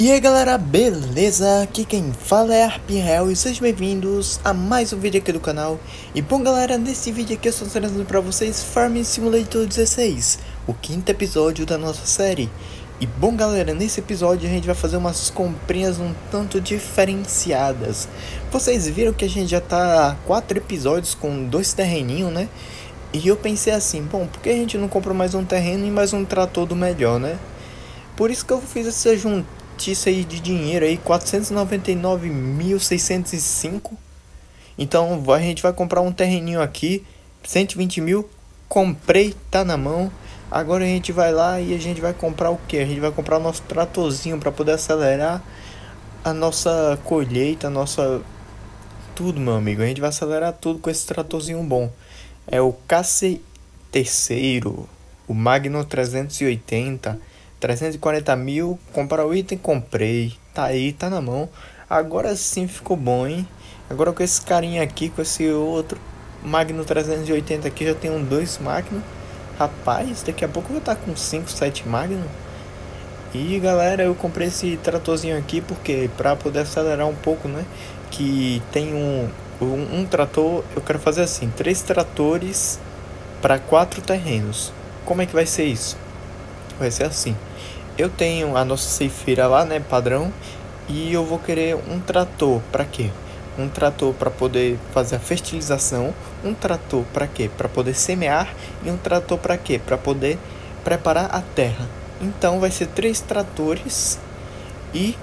E aí galera, beleza? Aqui quem fala é Arpinreal e sejam bem-vindos a mais um vídeo aqui do canal E bom galera, nesse vídeo aqui eu estou trazendo para vocês Farming Simulator 16 O quinto episódio da nossa série E bom galera, nesse episódio a gente vai fazer umas comprinhas um tanto diferenciadas Vocês viram que a gente já tá quatro episódios com dois terreninhos, né? E eu pensei assim, bom, por que a gente não compra mais um terreno e mais um trator do melhor, né? Por isso que eu fiz essa junta notícia aí de dinheiro aí, 499.605. Então a gente vai comprar um terreninho aqui, 120 mil. Comprei, tá na mão. Agora a gente vai lá e a gente vai comprar o que? A gente vai comprar o nosso tratorzinho para poder acelerar a nossa colheita, a nossa tudo, meu amigo. A gente vai acelerar tudo com esse tratorzinho bom. É o KC terceiro, o Magno 380 340 mil, comprar o item, comprei. Tá aí, tá na mão. Agora sim ficou bom, hein? Agora com esse carinha aqui, com esse outro Magno 380 aqui, já um dois Magno. Rapaz, daqui a pouco eu vou estar tá com 5, 7 Magno. E galera, eu comprei esse tratorzinho aqui porque para poder acelerar um pouco, né? Que tem um, um, um trator, eu quero fazer assim, três tratores para quatro terrenos. Como é que vai ser isso? Vai ser assim eu tenho a nossa ceifeira lá, né, padrão, e eu vou querer um trator para quê? Um trator para poder fazer a fertilização, um trator para quê? Para poder semear e um trator para quê? Para poder preparar a terra. Então vai ser três tratores e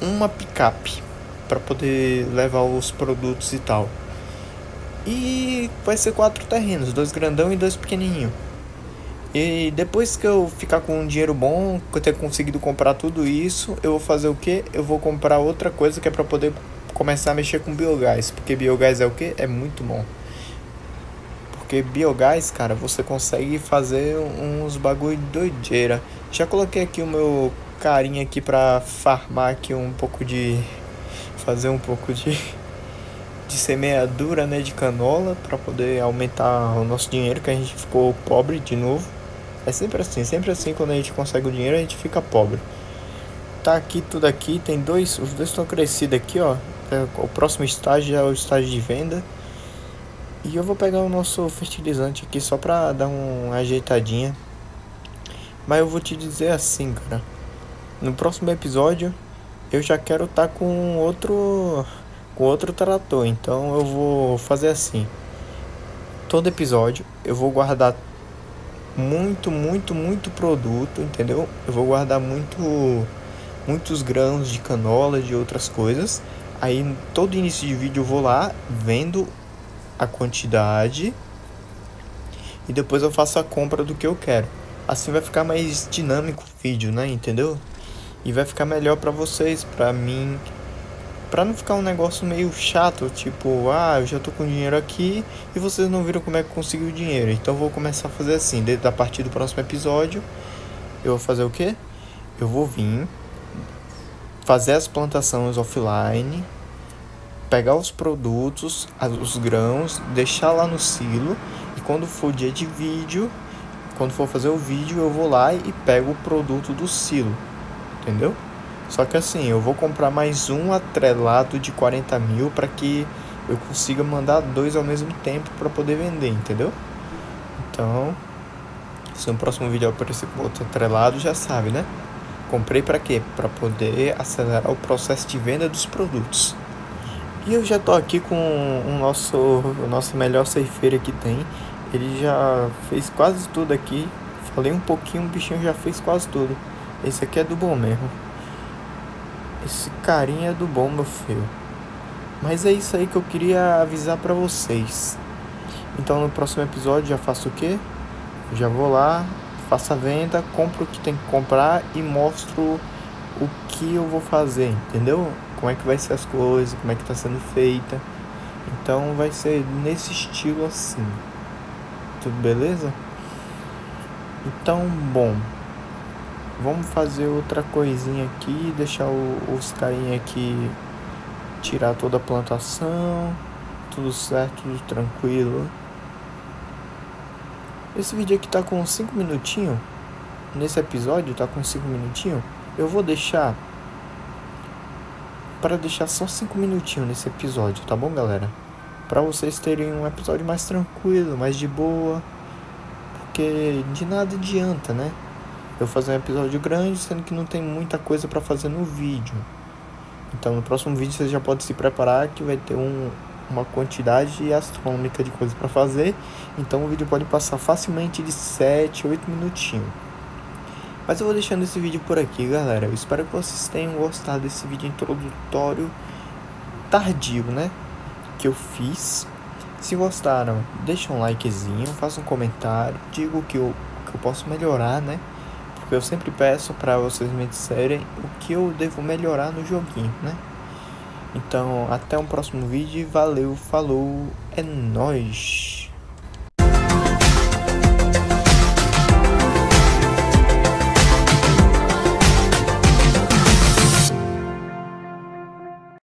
uma picape para poder levar os produtos e tal. E vai ser quatro terrenos, dois grandão e dois pequenininho. E depois que eu ficar com um dinheiro bom, que eu ter conseguido comprar tudo isso, eu vou fazer o que? Eu vou comprar outra coisa que é para poder começar a mexer com biogás, porque biogás é o que? É muito bom. Porque biogás, cara, você consegue fazer uns bagulho doideira. Já coloquei aqui o meu carinha aqui pra farmar aqui um pouco de fazer um pouco de de semeadura, né, de canola para poder aumentar o nosso dinheiro que a gente ficou pobre de novo. É sempre assim, sempre assim quando a gente consegue o dinheiro a gente fica pobre. Tá aqui tudo aqui, tem dois, os dois estão crescidos aqui, ó. É, o próximo estágio é o estágio de venda. E eu vou pegar o nosso fertilizante aqui só pra dar uma ajeitadinha. Mas eu vou te dizer assim, cara. No próximo episódio eu já quero estar tá com outro com outro trator, então eu vou fazer assim. Todo episódio eu vou guardar muito, muito, muito produto, entendeu? Eu vou guardar muito, muitos grãos de canola, de outras coisas. Aí todo início de vídeo eu vou lá vendo a quantidade e depois eu faço a compra do que eu quero. Assim vai ficar mais dinâmico o vídeo, né? Entendeu? E vai ficar melhor para vocês, para mim, Pra não ficar um negócio meio chato, tipo, ah, eu já tô com dinheiro aqui e vocês não viram como é que consegui o dinheiro. Então eu vou começar a fazer assim, desde a partir do próximo episódio, eu vou fazer o quê? Eu vou vir fazer as plantações offline, pegar os produtos, os grãos, deixar lá no silo e quando for dia de vídeo, quando for fazer o vídeo, eu vou lá e pego o produto do silo. Entendeu? Só que assim, eu vou comprar mais um atrelado de 40 mil para que eu consiga mandar dois ao mesmo tempo para poder vender, entendeu? Então, se no próximo vídeo aparecer com outro atrelado, já sabe, né? Comprei para quê? Para poder acelerar o processo de venda dos produtos. E eu já tô aqui com o nosso, o nosso melhor ceifeiro que tem. Ele já fez quase tudo aqui. Falei um pouquinho, o bichinho já fez quase tudo. Esse aqui é do bom mesmo. Esse carinha é do bom, meu filho. Mas é isso aí que eu queria avisar para vocês. Então no próximo episódio já faço o quê? Já vou lá, faço a venda, compro o que tem que comprar e mostro o que eu vou fazer, entendeu? Como é que vai ser as coisas, como é que tá sendo feita. Então vai ser nesse estilo assim. Tudo beleza? Então, bom, Vamos fazer outra coisinha aqui, deixar o, os carinha aqui tirar toda a plantação, tudo certo, tudo tranquilo. Esse vídeo aqui tá com 5 minutinhos. Nesse episódio tá com 5 minutinhos. Eu vou deixar para deixar só 5 minutinhos nesse episódio, tá bom, galera? Para vocês terem um episódio mais tranquilo, mais de boa, porque de nada adianta, né? Eu fazer um episódio grande, sendo que não tem muita coisa para fazer no vídeo. Então, no próximo vídeo você já pode se preparar que vai ter um, uma quantidade astronômica de coisas para fazer. Então, o vídeo pode passar facilmente de 7, 8 minutinhos. Mas eu vou deixando esse vídeo por aqui, galera. Eu espero que vocês tenham gostado desse vídeo introdutório tardio, né? Que eu fiz. Se gostaram, deixa um likezinho, faça um comentário, diga o que eu, que eu posso melhorar, né? Porque eu sempre peço para vocês me disserem o que eu devo melhorar no joguinho, né? Então, até um próximo vídeo. Valeu, falou, é nóis!